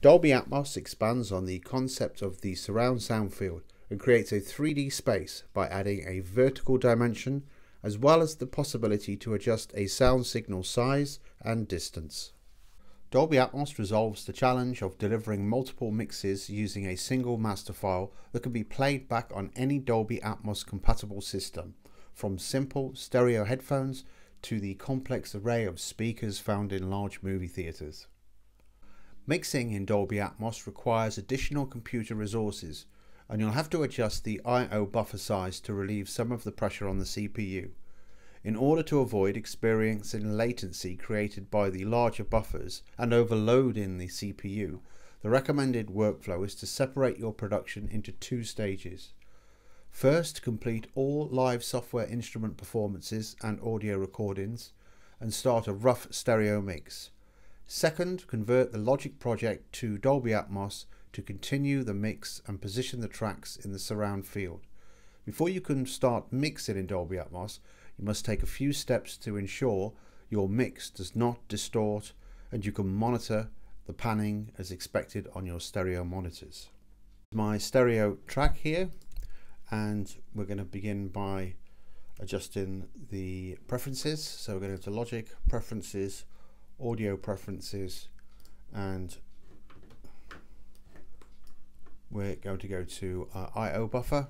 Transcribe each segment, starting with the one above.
Dolby Atmos expands on the concept of the surround sound field and creates a 3D space by adding a vertical dimension as well as the possibility to adjust a sound signal size and distance. Dolby Atmos resolves the challenge of delivering multiple mixes using a single master file that can be played back on any Dolby Atmos compatible system, from simple stereo headphones to the complex array of speakers found in large movie theaters. Mixing in Dolby Atmos requires additional computer resources and you'll have to adjust the I.O. buffer size to relieve some of the pressure on the CPU. In order to avoid experiencing latency created by the larger buffers and overload in the CPU, the recommended workflow is to separate your production into two stages. First, complete all live software instrument performances and audio recordings and start a rough stereo mix. Second, convert the Logic project to Dolby Atmos to continue the mix and position the tracks in the surround field. Before you can start mixing in Dolby Atmos, you must take a few steps to ensure your mix does not distort and you can monitor the panning as expected on your stereo monitors. My stereo track here and we're going to begin by adjusting the preferences. So we're going to go to Logic, Preferences, audio preferences and we're going to go to our IO buffer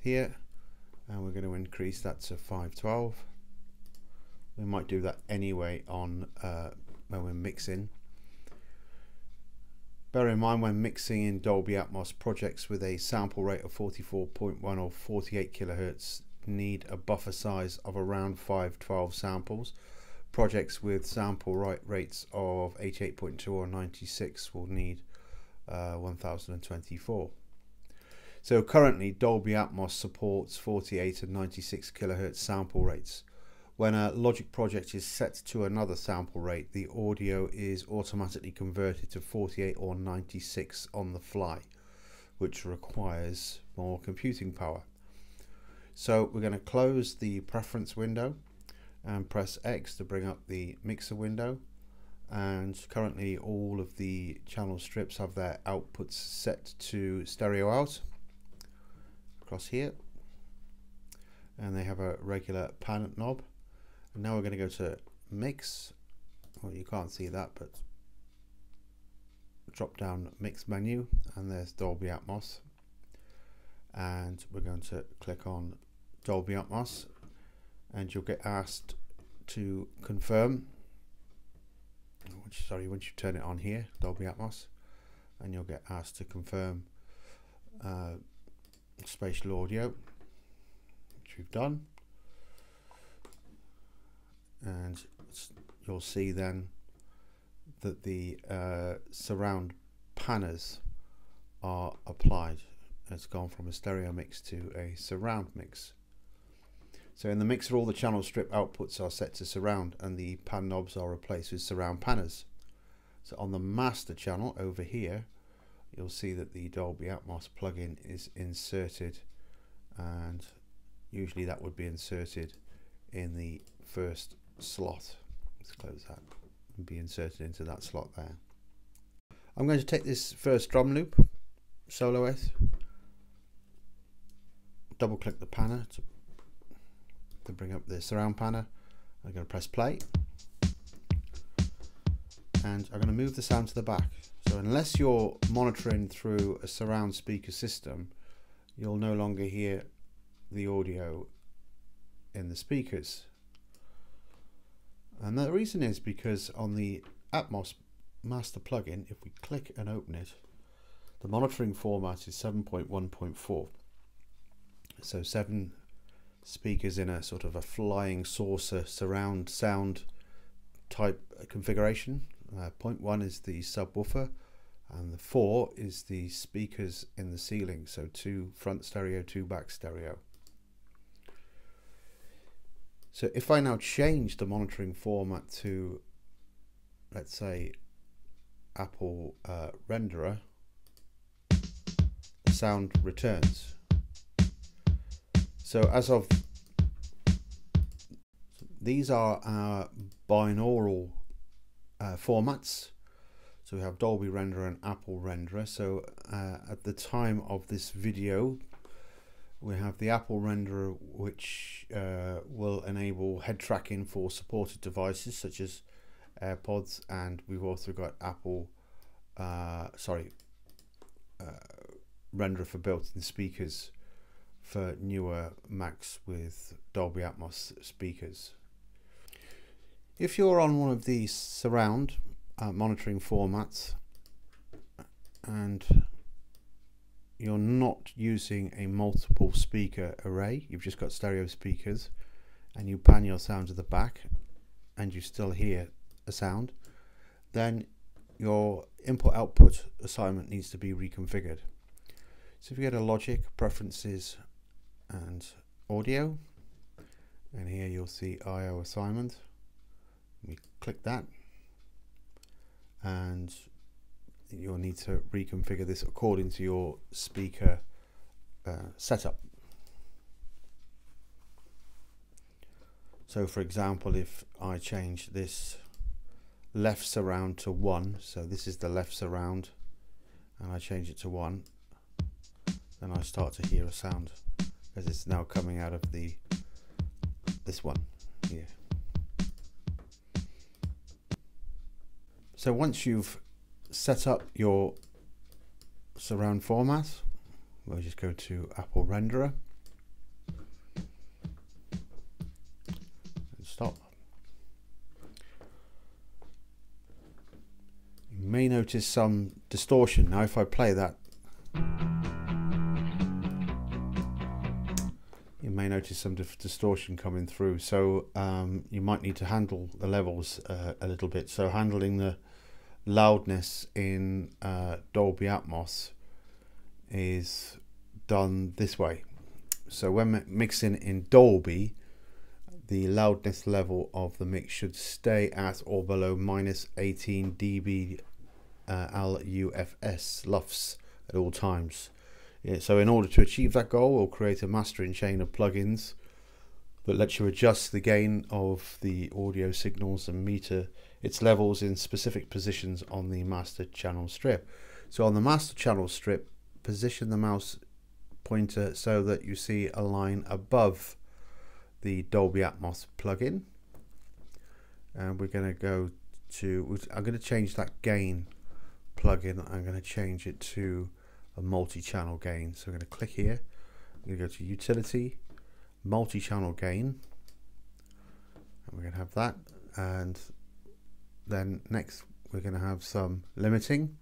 here and we're going to increase that to 512 we might do that anyway on uh, when we're mixing. Bear in mind when mixing in Dolby Atmos projects with a sample rate of 44.1 or 48 kilohertz need a buffer size of around 512 samples projects with sample rates of 88.2 or 96 will need uh, 1024. So currently Dolby Atmos supports 48 and 96 kilohertz sample rates. When a Logic project is set to another sample rate, the audio is automatically converted to 48 or 96 on the fly, which requires more computing power. So we're going to close the preference window and press X to bring up the mixer window. And currently all of the channel strips have their outputs set to stereo out. Across here. And they have a regular pan knob. And now we're going to go to mix. Well you can't see that but drop down mix menu and there's Dolby Atmos. And we're going to click on Dolby Atmos and you'll get asked to confirm. Sorry once you turn it on here Dolby Atmos and you'll get asked to confirm uh, spatial audio which we've done. And you'll see then that the uh, surround panners are applied. It's gone from a stereo mix to a surround mix so in the mixer, all the channel strip outputs are set to surround and the pan knobs are replaced with surround panners. So on the master channel over here, you'll see that the Dolby Atmos plugin is inserted and usually that would be inserted in the first slot. Let's close that and be inserted into that slot there. I'm going to take this first drum loop, soloist, double click the panner to to bring up the surround panner. I'm going to press play and I'm going to move the sound to the back. So unless you're monitoring through a surround speaker system, you'll no longer hear the audio in the speakers. And the reason is because on the Atmos master plugin, if we click and open it, the monitoring format is 7.1.4. So 7 speakers in a sort of a flying saucer surround sound type configuration. Uh, point one is the subwoofer and the four is the speakers in the ceiling. So two front stereo, two back stereo. So if I now change the monitoring format to, let's say, Apple uh, Renderer, the sound returns. So as of these are our binaural uh, formats. So we have Dolby Renderer and Apple Renderer. So uh, at the time of this video, we have the Apple Renderer, which uh, will enable head tracking for supported devices such as AirPods, and we've also got Apple, uh, sorry, uh, renderer for built-in speakers for newer Macs with Dolby Atmos speakers. If you're on one of these surround uh, monitoring formats and you're not using a multiple speaker array, you've just got stereo speakers and you pan your sound to the back and you still hear a sound, then your input output assignment needs to be reconfigured. So if you go to logic, preferences and audio, and here you'll see IO assignment. We click that and you'll need to reconfigure this according to your speaker uh, setup. So for example, if I change this left surround to 1, so this is the left surround, and I change it to 1, then I start to hear a sound as it's now coming out of the this one here. So once you've set up your surround format, we'll just go to Apple Renderer and stop. You may notice some distortion. Now if I play that notice some distortion coming through so um, you might need to handle the levels uh, a little bit. So handling the loudness in uh, Dolby Atmos is done this way. So when mixing in Dolby the loudness level of the mix should stay at or below minus 18 dB uh, LUFS LUFS at all times so in order to achieve that goal, we'll create a mastering chain of plugins that lets you adjust the gain of the audio signals and meter its levels in specific positions on the master channel strip. So on the master channel strip, position the mouse pointer so that you see a line above the Dolby Atmos plugin. And we're going to go to, I'm going to change that gain plugin, I'm going to change it to multi-channel gain. So I'm going to click here, I'm going to go to utility, multi-channel gain, and we're going to have that. And then next we're going to have some limiting.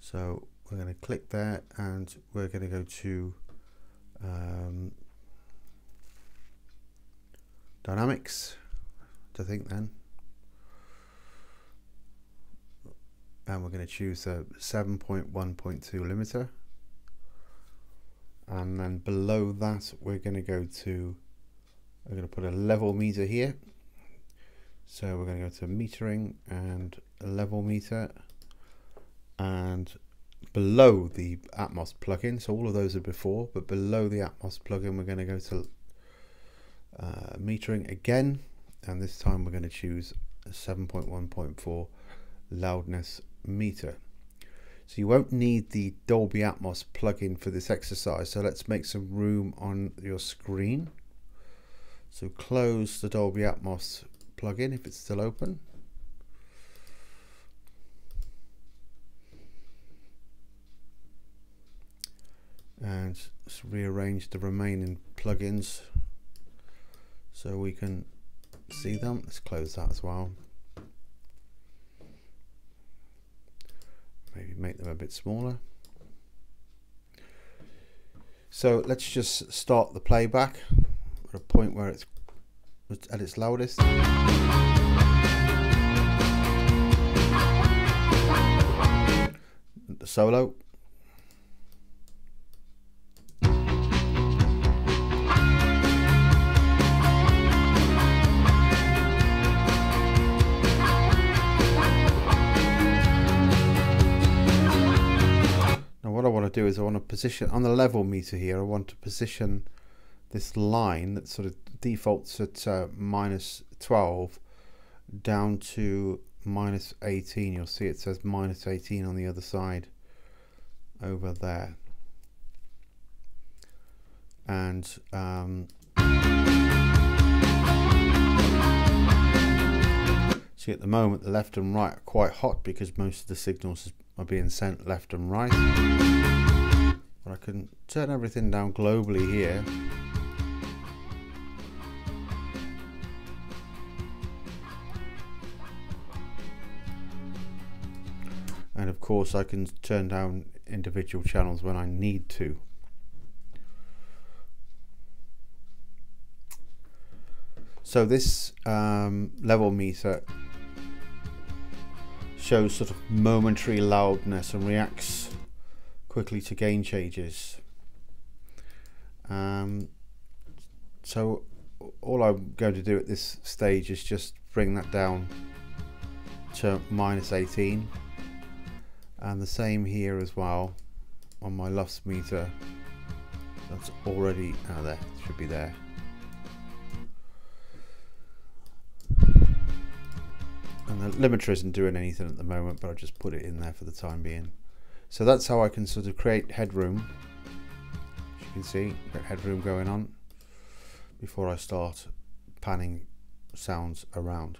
So we're going to click there and we're going to go to um, dynamics, I think then. And we're going to choose a 7.1.2 limiter. And then below that we're going to go to we're going to put a level meter here. So we're going to go to metering and level meter. And below the Atmos plugin so all of those are before but below the Atmos plugin we're going to go to uh, metering again. And this time we're going to choose 7.1.4 loudness meter. So you won't need the Dolby Atmos plugin for this exercise. So let's make some room on your screen. So close the Dolby Atmos plugin if it's still open. And let's rearrange the remaining plugins so we can see them. Let's close that as well. Maybe make them a bit smaller. So let's just start the playback at a point where it's at its loudest. The solo. Do is I want to position on the level meter here I want to position this line that sort of defaults at uh, minus 12 down to minus 18 you'll see it says minus 18 on the other side over there. And um, see at the moment the left and right are quite hot because most of the signals are being sent left and right but I can turn everything down globally here and of course I can turn down individual channels when I need to. So this um, level meter shows sort of momentary loudness and reacts quickly to gain changes. Um, so all I'm going to do at this stage is just bring that down to minus 18 and the same here as well on my loss meter. That's already oh there should be there. And the limiter isn't doing anything at the moment but I'll just put it in there for the time being so that's how I can sort of create headroom as you can see got headroom going on before I start panning sounds around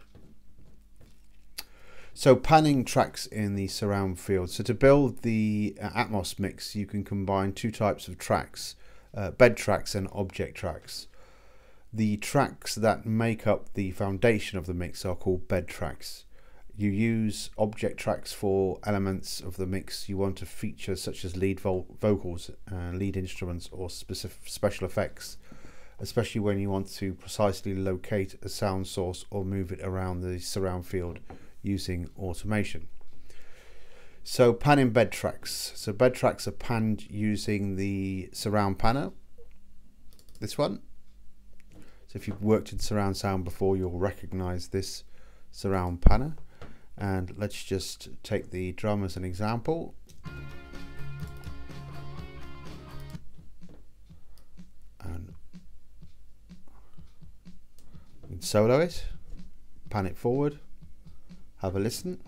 so panning tracks in the surround field. So to build the uh, Atmos mix, you can combine two types of tracks, uh, bed tracks and object tracks. The tracks that make up the foundation of the mix are called bed tracks. You use object tracks for elements of the mix you want to feature such as lead vo vocals, uh, lead instruments or specific special effects, especially when you want to precisely locate a sound source or move it around the surround field using automation. So panning bed tracks. So bed tracks are panned using the surround panner. This one. So if you've worked in surround sound before, you'll recognize this surround panner. And let's just take the drum as an example. And solo it, pan it forward have a listen.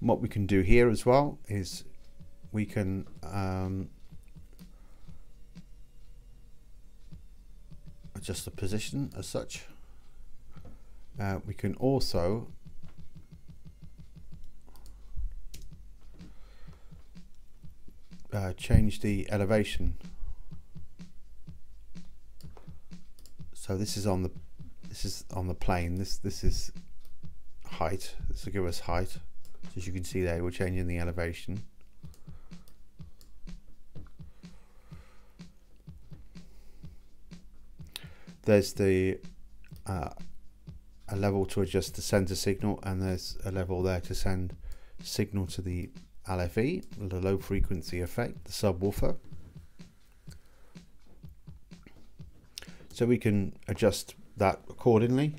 what we can do here as well is we can um, adjust the position as such. Uh, we can also uh, change the elevation. So this is on the this is on the plane. This this is height. This will give us height. So as you can see there, we're changing the elevation. There's the uh, a level to adjust the center signal, and there's a level there to send signal to the LFE, the low frequency effect, the subwoofer. So we can adjust that accordingly.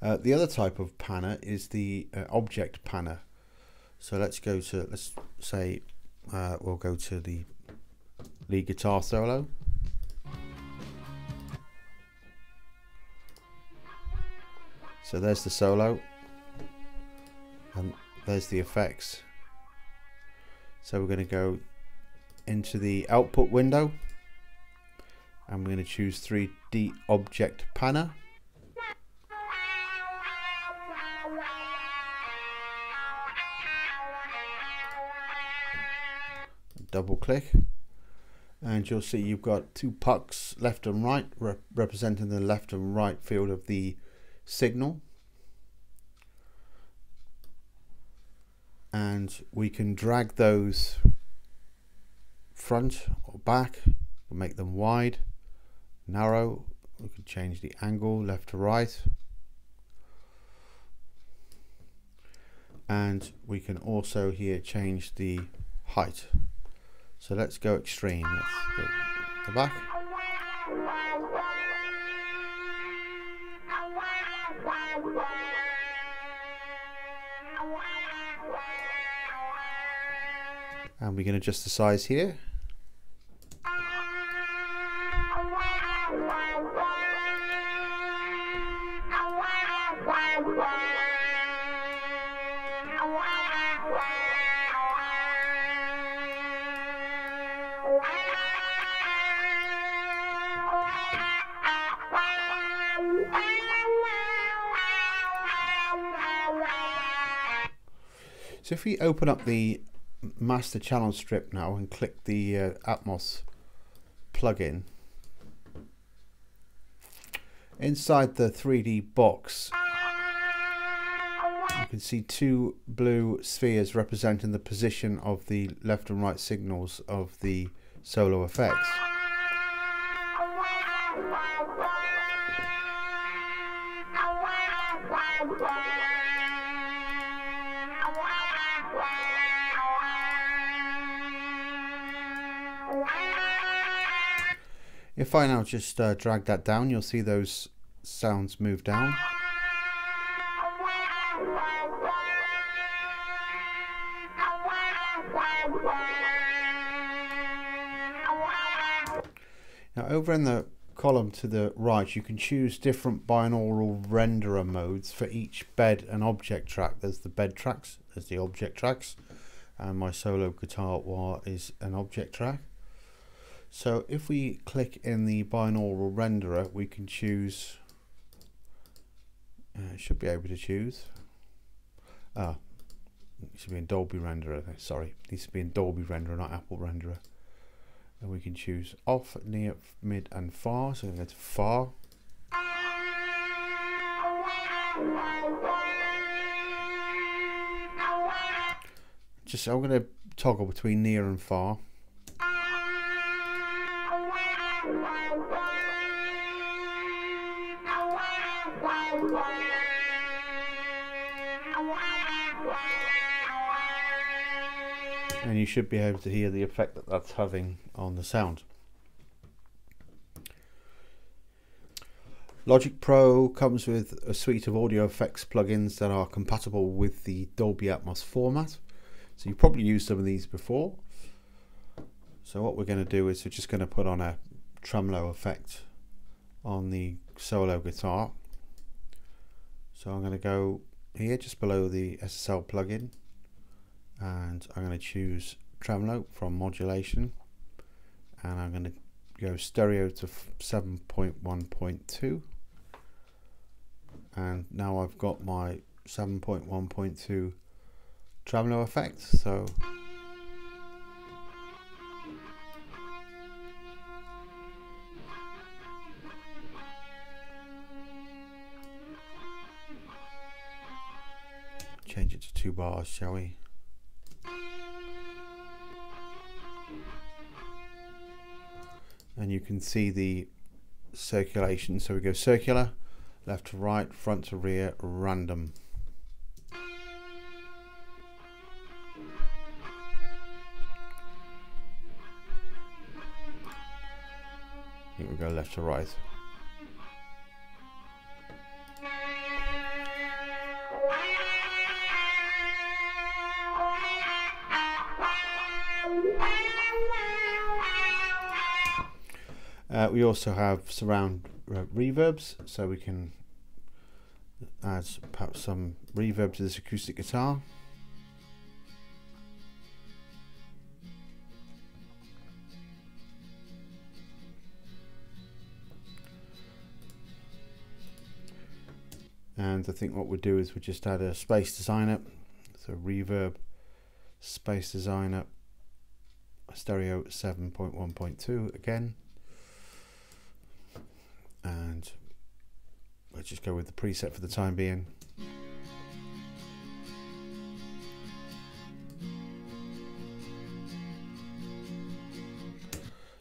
Uh, the other type of panner is the uh, object panner. So let's go to, let's say, uh, we'll go to the lead guitar solo. So there's the solo and there's the effects. So we're going to go into the output window and we're going to choose 3D object panner. Double click and you'll see you've got two pucks left and right rep representing the left and right field of the signal. And we can drag those front or back make them wide narrow we can change the angle left to right. And we can also here change the height. So let's go extreme. Let's go the back and we can adjust the size here. So if we open up the master channel strip now and click the uh, Atmos plugin, inside the 3D box you can see two blue spheres representing the position of the left and right signals of the solo effects. If I now just uh, drag that down, you'll see those sounds move down. Now over in the column to the right you can choose different binaural renderer modes for each bed and object track. There's the bed tracks, there's the object tracks and my solo guitar wah is an object track. So if we click in the binaural renderer we can choose, uh, should be able to choose, ah, it should be in Dolby renderer, sorry, needs to be in Dolby renderer not Apple renderer and we can choose off, near, mid and far. So I'm going go to far. Just I'm going to toggle between near and far. And you should be able to hear the effect that that's having on the sound. Logic Pro comes with a suite of audio effects plugins that are compatible with the Dolby Atmos format. So you've probably used some of these before. So what we're going to do is we're just going to put on a tremolo effect on the solo guitar. So I'm going to go here just below the SSL plugin and I'm going to choose tremolo from modulation and I'm going to go stereo to 7.1.2 and now I've got my 7.1.2 tremolo effect so two bars shall we? And you can see the circulation. So we go circular left to right front to rear random. Here we go left to right Uh, we also have surround uh, reverbs, so we can add perhaps some reverb to this acoustic guitar. And I think what we'll do is we'll just add a space designer, so reverb, space designer, stereo 7.1.2 again. and let's just go with the preset for the time being.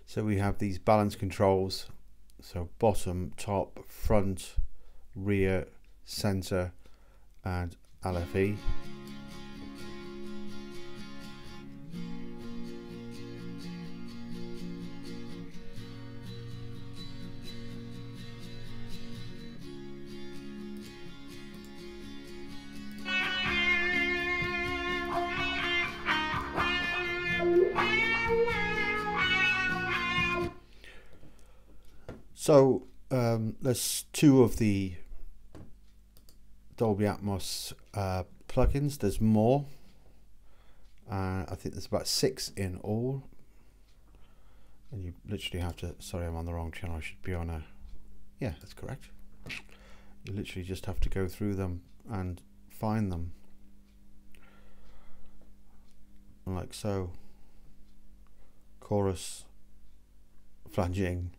So we have these balance controls, so bottom, top, front, rear, center and LFE. So um, there's two of the Dolby Atmos uh, plugins. There's more. Uh, I think there's about six in all. And you literally have to. Sorry, I'm on the wrong channel. I should be on a. Yeah, that's correct. You literally just have to go through them and find them. Like so. Chorus, flanging,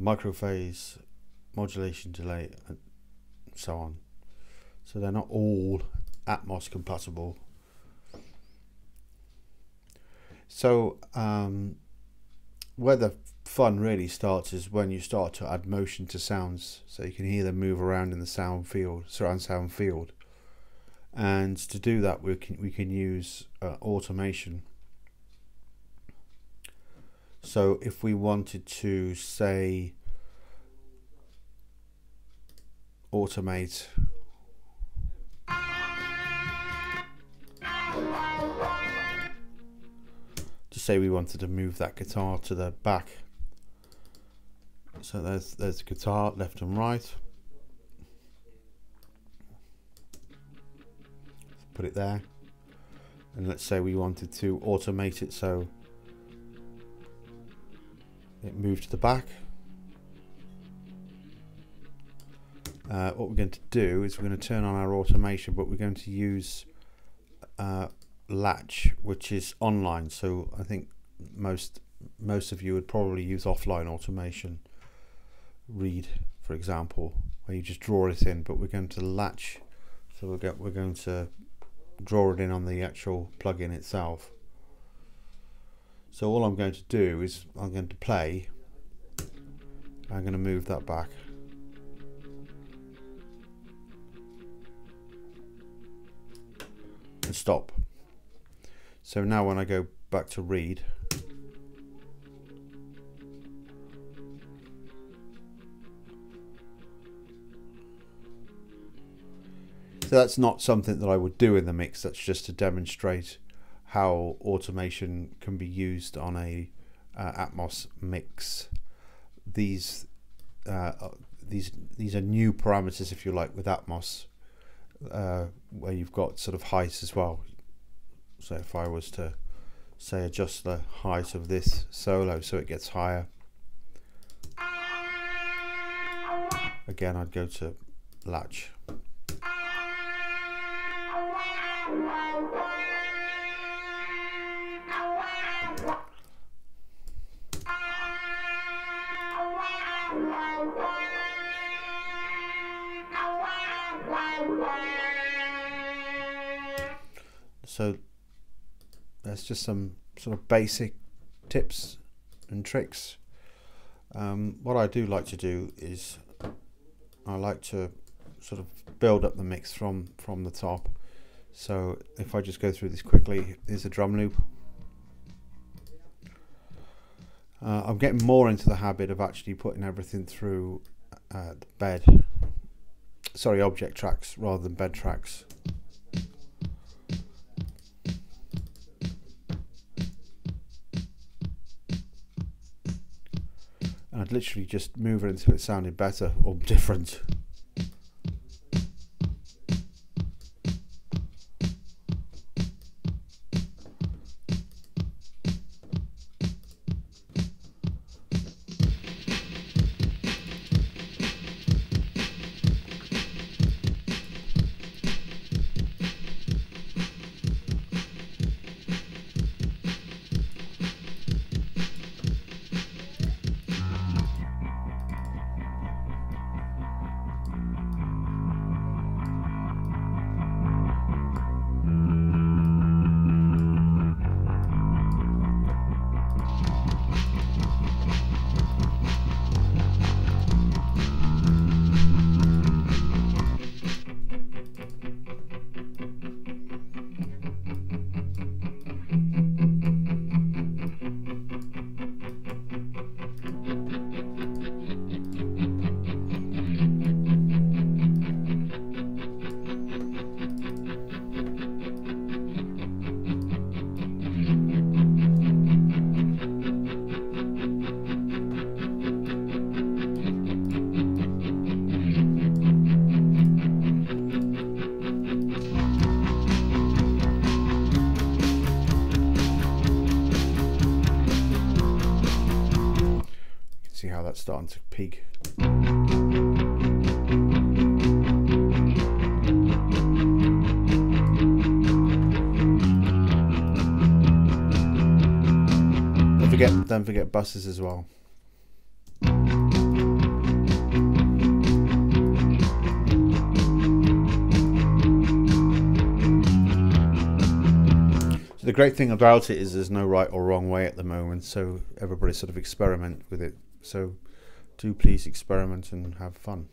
microphase, modulation delay, and so on. So they're not all Atmos compatible. So um, where the fun really starts is when you start to add motion to sounds, so you can hear them move around in the sound field, surround sound field. And to do that, we can we can use uh, automation. So if we wanted to say automate to say we wanted to move that guitar to the back. So there's there's the guitar left and right. Put it there. And let's say we wanted to automate it so it moved to the back. Uh, what we're going to do is we're going to turn on our automation but we're going to use uh, latch which is online. So I think most most of you would probably use offline automation read for example where you just draw it in but we're going to latch. So we'll get we're going to draw it in on the actual plugin itself so all I'm going to do is I'm going to play I'm going to move that back and stop so now when I go back to read So that's not something that I would do in the mix. That's just to demonstrate how automation can be used on a uh, Atmos mix. These uh, these these are new parameters, if you like, with Atmos, uh, where you've got sort of height as well. So if I was to say adjust the height of this solo so it gets higher, again I'd go to latch. Just some sort of basic tips and tricks. Um, what I do like to do is I like to sort of build up the mix from from the top. So if I just go through this quickly there's a drum loop. Uh, I'm getting more into the habit of actually putting everything through uh, the bed sorry object tracks rather than bed tracks I'd literally just move it until it sounded better or different starting to peak. Don't forget, don't forget buses as well. The great thing about it is there's no right or wrong way at the moment, so everybody sort of experiment with it. So do please experiment and have fun.